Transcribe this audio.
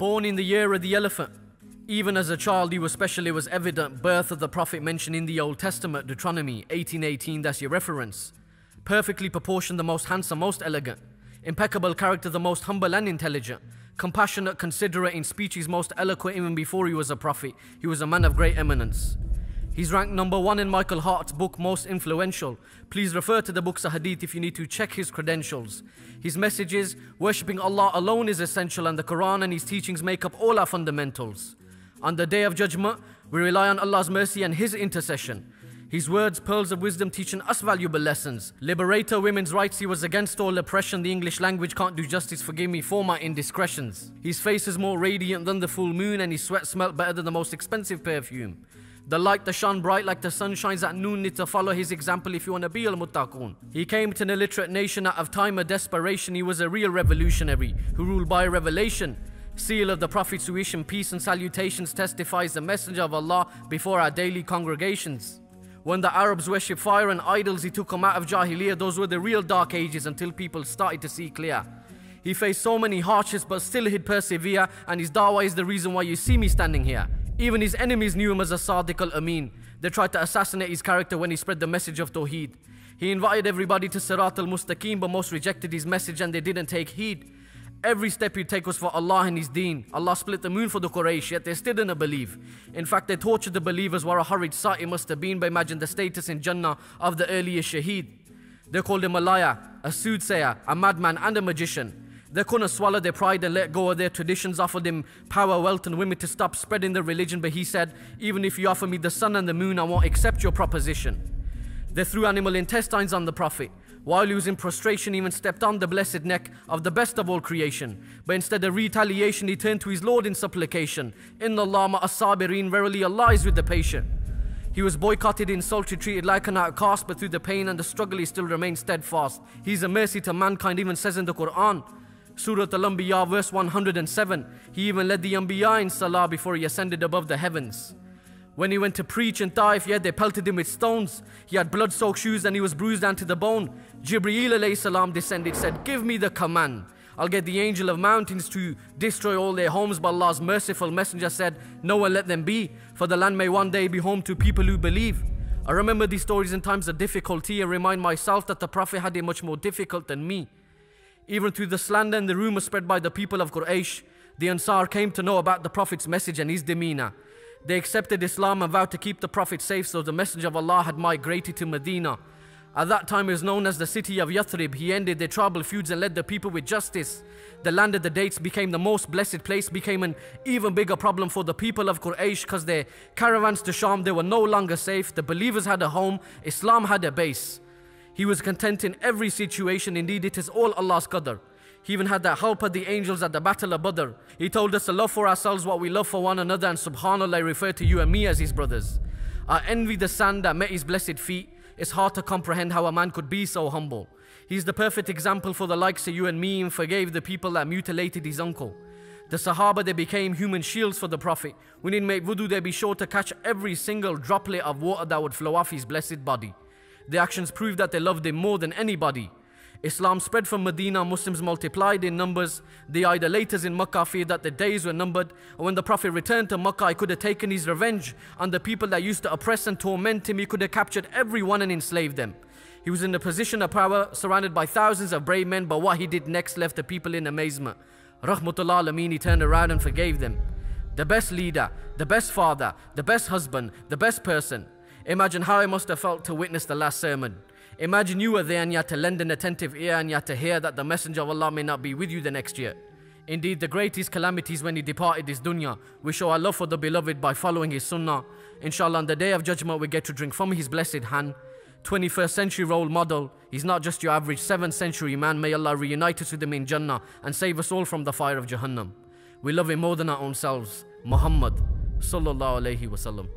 Born in the year of the elephant, even as a child, you especially was evident birth of the Prophet mentioned in the Old Testament, Deuteronomy 18:18. That's your reference. Perfectly proportioned, the most handsome, most elegant. Impeccable character, the most humble and intelligent. Compassionate, considerate in speech, he's most eloquent even before he was a prophet. He was a man of great eminence. He's ranked number one in Michael Hart's book, Most Influential. Please refer to the books Hadith if you need to check his credentials. His message is worshipping Allah alone is essential, and the Quran and his teachings make up all our fundamentals. On the day of judgment, we rely on Allah's mercy and His intercession. His words, pearls of wisdom, teaching us valuable lessons. Liberator women's rights, he was against all oppression. The English language can't do justice, forgive me for my indiscretions. His face is more radiant than the full moon, and his sweat smelt better than the most expensive perfume. The light that shone bright like the sun shines at noon need to follow his example if you want to be al-muttaqun. He came to an illiterate nation out of time of desperation. He was a real revolutionary who ruled by revelation. Seal of the Prophet's tuition, peace and salutations testifies the messenger of Allah before our daily congregations. When the Arabs worshipped fire and idols, he took them out of Jahiliyyah. Those were the real dark ages until people started to see clear. He faced so many hardships, but still he'd persevere, and his dawah is the reason why you see me standing here. Even his enemies knew him as a Sadiq al Amin. They tried to assassinate his character when he spread the message of Tawheed. He invited everybody to Sirat al Mustaqim, but most rejected his message and they didn't take heed. Every step you take was for Allah and His deen. Allah split the moon for the Quraysh, yet they still didn't believe. In fact, they tortured the believers. What a horrid sight it must have been. But imagine the status in Jannah of the earliest Shaheed. They called him a liar, a soothsayer, a madman, and a magician. They couldn't swallow their pride and let go of their traditions, offered him power, wealth, and women to stop spreading their religion. But he said, Even if you offer me the sun and the moon, I won't accept your proposition. They threw animal intestines on the Prophet. While he was in prostration, even stepped on the blessed neck of the best of all creation. But instead of retaliation, he turned to his Lord in supplication. Inna Allah as-sabirin, verily Allah is with the patient. He was boycotted, insulted, treated like an outcast, but through the pain and the struggle, he still remained steadfast. He's a mercy to mankind, even says in the Quran. Surah Al-Anbiya, verse 107. He even led the Anbiya in Salah before he ascended above the heavens. When he went to preach in Taif, yet they pelted him with stones. He had blood-soaked shoes and he was bruised down to the bone. Jibreel salam descended, said, Give me the command. I'll get the angel of mountains to destroy all their homes. But Allah's merciful messenger said, No and let them be, for the land may one day be home to people who believe. I remember these stories in times of difficulty and remind myself that the Prophet had it much more difficult than me. Even through the slander and the rumor spread by the people of Quraysh, the Ansar came to know about the Prophet's message and his demeanor. They accepted Islam and vowed to keep the Prophet safe, so the Messenger of Allah had migrated to Medina. At that time, it was known as the city of Yathrib. He ended their tribal feuds and led the people with justice. The land of the dates became the most blessed place, became an even bigger problem for the people of Quraysh because their caravans to Sham, they were no longer safe. The believers had a home, Islam had a base. He was content in every situation. Indeed, it is all Allah's qadr. He even had the help of the angels at the battle of Badr. He told us to love for ourselves what we love for one another and subhanAllah I refer to you and me as his brothers. I envy the sand that met his blessed feet. It's hard to comprehend how a man could be so humble. He's the perfect example for the likes of you and me and forgave the people that mutilated his uncle. The Sahaba, they became human shields for the Prophet. When he made wudu, they be sure to catch every single droplet of water that would flow off his blessed body. The actions prove that they loved him more than anybody. Islam spread from Medina, Muslims multiplied in numbers. The idolaters in Makkah feared that the days were numbered. When the Prophet returned to Makkah, he could have taken his revenge on the people that used to oppress and torment him. He could have captured everyone and enslaved them. He was in a position of power, surrounded by thousands of brave men, but what he did next left the people in amazement. Rahmatullah he turned around and forgave them. The best leader, the best father, the best husband, the best person. Imagine how I must have felt to witness the last sermon. Imagine you were there and you had to lend an attentive ear and you had to hear that the Messenger of Allah may not be with you the next year. Indeed, the greatest calamities when he departed this dunya. We show our love for the beloved by following his sunnah. Inshallah, on the day of judgment, we get to drink from his blessed hand. 21st century role model. He's not just your average 7th century man. May Allah reunite us with him in Jannah and save us all from the fire of Jahannam. We love him more than our own selves. Muhammad sallallahu alayhi wasallam.